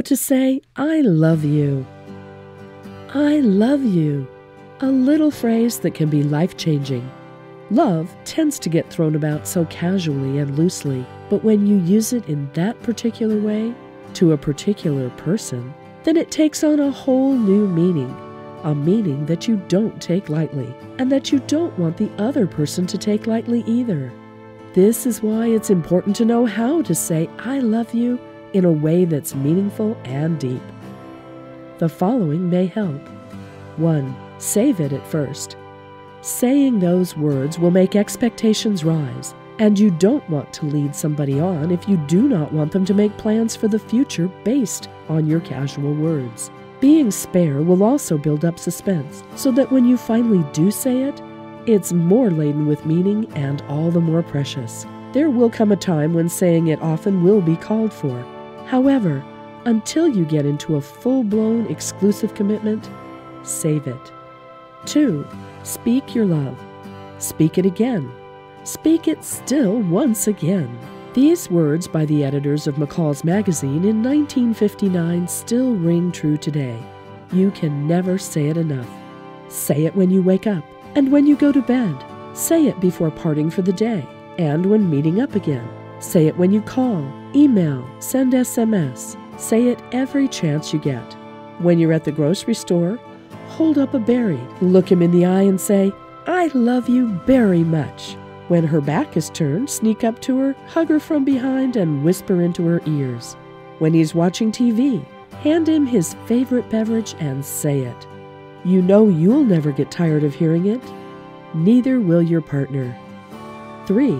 How to say, I love you. I love you. A little phrase that can be life changing. Love tends to get thrown about so casually and loosely, but when you use it in that particular way, to a particular person, then it takes on a whole new meaning. A meaning that you don't take lightly, and that you don't want the other person to take lightly either. This is why it's important to know how to say, I love you in a way that's meaningful and deep. The following may help. 1. Save it at first. Saying those words will make expectations rise, and you don't want to lead somebody on if you do not want them to make plans for the future based on your casual words. Being spare will also build up suspense, so that when you finally do say it, it's more laden with meaning and all the more precious. There will come a time when saying it often will be called for. However, until you get into a full blown exclusive commitment, save it. 2. Speak your love. Speak it again. Speak it still once again. These words by the editors of McCall's magazine in 1959 still ring true today. You can never say it enough. Say it when you wake up and when you go to bed. Say it before parting for the day and when meeting up again. Say it when you call, email, send SMS. Say it every chance you get. When you're at the grocery store, hold up a berry, look him in the eye, and say, I love you very much. When her back is turned, sneak up to her, hug her from behind, and whisper into her ears. When he's watching TV, hand him his favorite beverage and say it. You know you'll never get tired of hearing it. Neither will your partner. 3.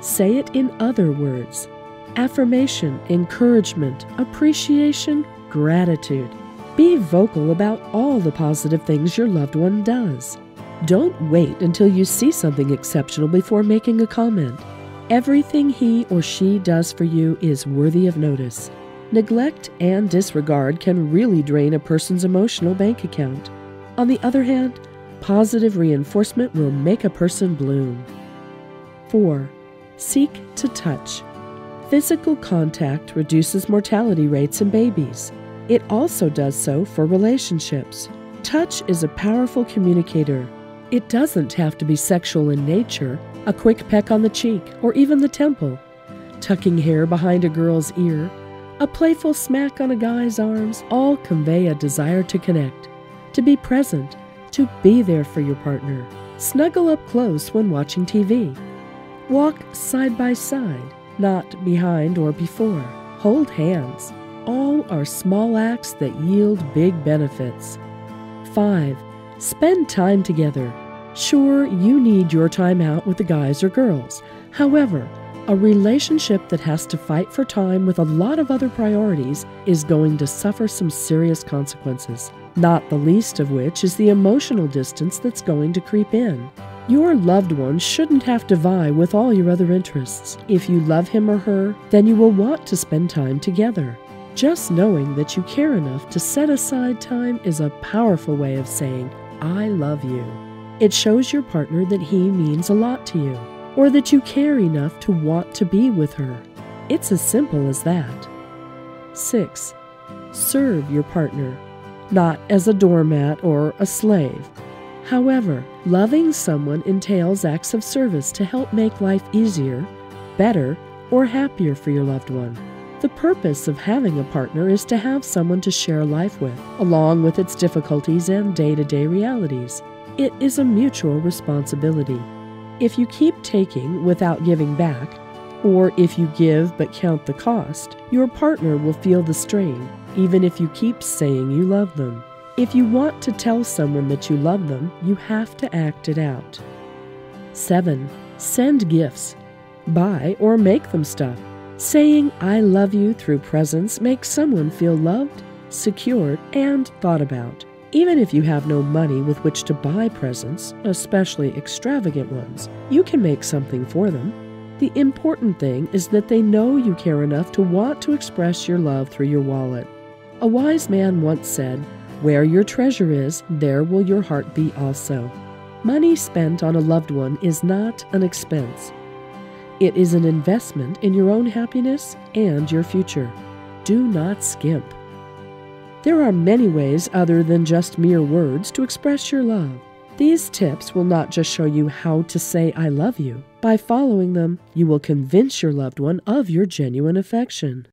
Say it in other words affirmation, encouragement, appreciation, gratitude. Be vocal about all the positive things your loved one does. Don't wait until you see something exceptional before making a comment. Everything he or she does for you is worthy of notice. Neglect and disregard can really drain a person's emotional bank account. On the other hand, positive reinforcement will make a person bloom. 4. Seek to touch. Physical contact reduces mortality rates in babies. It also does so for relationships. Touch is a powerful communicator. It doesn't have to be sexual in nature, a quick peck on the cheek or even the temple, tucking hair behind a girl's ear, a playful smack on a guy's arms all convey a desire to connect, to be present, to be there for your partner. Snuggle up close when watching TV. Walk side by side, not behind or before. Hold hands. All are small acts that yield big benefits. 5. Spend time together. Sure, you need your time out with the guys or girls. However, a relationship that has to fight for time with a lot of other priorities is going to suffer some serious consequences, not the least of which is the emotional distance that's going to creep in. Your loved one shouldn't have to vie with all your other interests. If you love him or her, then you will want to spend time together. Just knowing that you care enough to set aside time is a powerful way of saying, I love you. It shows your partner that he means a lot to you, or that you care enough to want to be with her. It's as simple as that. 6. Serve your partner, not as a doormat or a slave. However, loving someone entails acts of service to help make life easier, better, or happier for your loved one. The purpose of having a partner is to have someone to share life with, along with its difficulties and day to day realities. It is a mutual responsibility. If you keep taking without giving back, or if you give but count the cost, your partner will feel the strain, even if you keep saying you love them. If you want to tell someone that you love them, you have to act it out. 7. Send gifts. Buy or make them stuff. Saying I love you through presents makes someone feel loved, secured, and thought about. Even if you have no money with which to buy presents, especially extravagant ones, you can make something for them. The important thing is that they know you care enough to want to express your love through your wallet. A wise man once said, Where your treasure is, there will your heart be also. Money spent on a loved one is not an expense. It is an investment in your own happiness and your future. Do not skimp. There are many ways other than just mere words to express your love. These tips will not just show you how to say I love you. By following them, you will convince your loved one of your genuine affection.